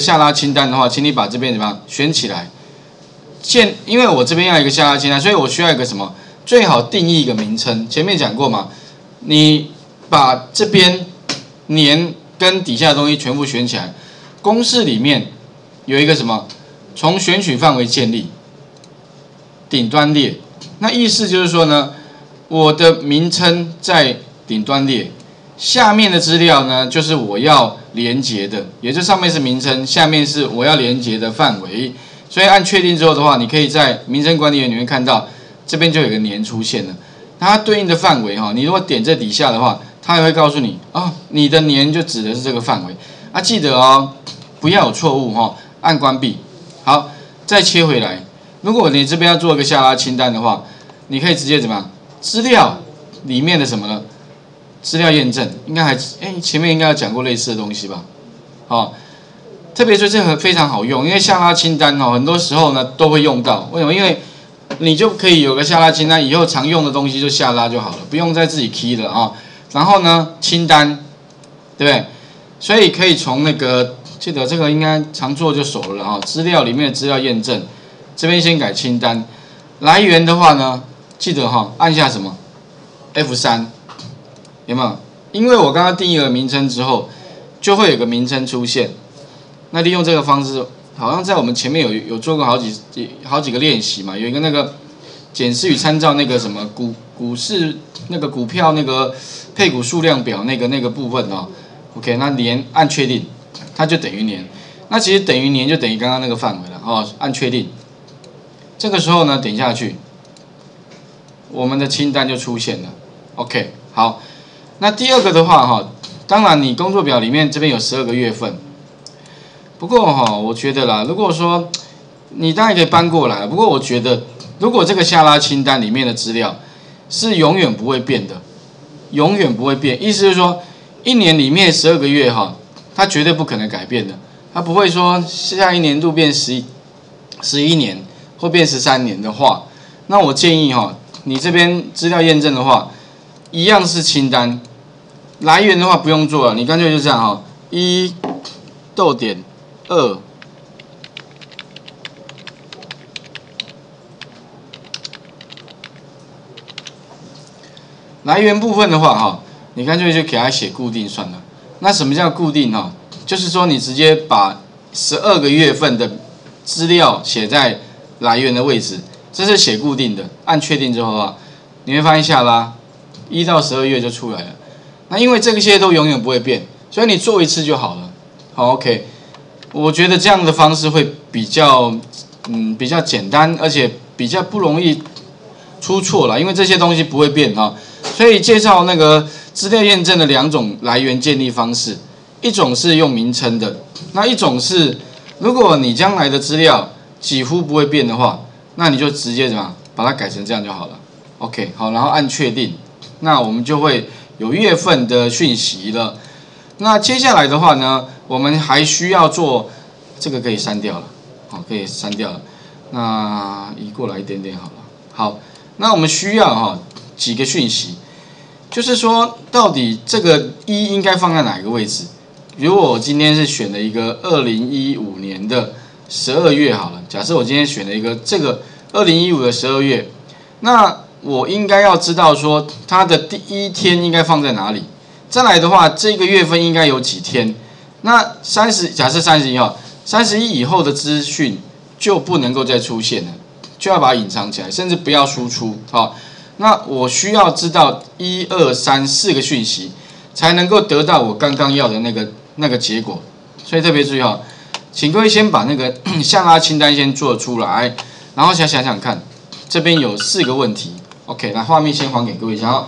下拉清单的话，请你把这边怎么样选起来？现因为我这边要一个下拉清单，所以我需要一个什么？最好定义一个名称。前面讲过嘛，你把这边年跟底下的东西全部选起来。公式里面有一个什么？从选取范围建立顶端列。那意思就是说呢，我的名称在顶端列，下面的资料呢就是我要连接的，也就上面是名称，下面是我要连接的范围。所以按确定之后的话，你可以在名称管理员里面看到。这边就有个年出现了，它对应的范围哈，你如果点这底下的话，它也会告诉你啊，你的年就指的是这个范围啊，记得哦，不要有错误哈，按关闭，好，再切回来。如果你这边要做一个下拉清单的话，你可以直接怎么样？资料里面的什么呢？资料验证应该还哎，前面应该有讲过类似的东西吧？好，特别是这个非常好用，因为下拉清单哦，很多时候呢都会用到，为什么？因为你就可以有个下拉清单，以后常用的东西就下拉就好了，不用再自己 key 了啊。然后呢，清单，对不对？所以可以从那个记得这个应该常做就熟了啊。资料里面的资料验证，这边先改清单。来源的话呢，记得哈，按下什么 F 三，有没有？因为我刚刚定义了名称之后，就会有个名称出现。那利用这个方式。好像在我们前面有有做过好几几好几个练习嘛，有一个那个检视与参照那个什么股股市那个股票那个配股数量表那个那个部分哦，OK，那年按确定，它就等于年，那其实等于年就等于刚刚那个范围了哦，按确定，这个时候呢点下去，我们的清单就出现了，OK，好，那第二个的话哈，当然你工作表里面这边有十二个月份。不过哈，我觉得啦，如果说你当然可以搬过来，不过我觉得，如果这个下拉清单里面的资料是永远不会变的，永远不会变，意思是说，一年里面十二个月哈，它绝对不可能改变的，它不会说下一年度变十一十一年或变十三年的话，那我建议哈，你这边资料验证的话，一样是清单，来源的话不用做了，你干脆就这样哈，一逗点。二来源部分的话，哈，你干脆就给它写固定算了。那什么叫固定哈？就是说你直接把十二个月份的资料写在来源的位置，这是写固定的。按确定之后啊，你会发现下拉一到十二月就出来了。那因为这些都永远不会变，所以你做一次就好了。好，OK。我觉得这样的方式会比较，嗯，比较简单，而且比较不容易出错了，因为这些东西不会变哈。所以介绍那个资料验证的两种来源建立方式，一种是用名称的，那一种是如果你将来的资料几乎不会变的话，那你就直接怎么把它改成这样就好了。OK，好，然后按确定，那我们就会有月份的讯息了。那接下来的话呢，我们还需要做这个可以删掉了，好，可以删掉了。那移过来一点点好了。好，那我们需要哈几个讯息，就是说到底这个一应该放在哪一个位置？如果我今天是选了一个二零一五年的十二月好了，假设我今天选了一个这个二零一五的十二月，那我应该要知道说它的第一天应该放在哪里？再来的话，这个月份应该有几天？那三十，假设三十一号，三十一以后的资讯就不能够再出现了，就要把它隐藏起来，甚至不要输出。好，那我需要知道一二三四个讯息，才能够得到我刚刚要的那个那个结果。所以特别注意哈，请各位先把那个 下拉清单先做出来，然后想想想看，这边有四个问题。OK，那画面先还给各位一下。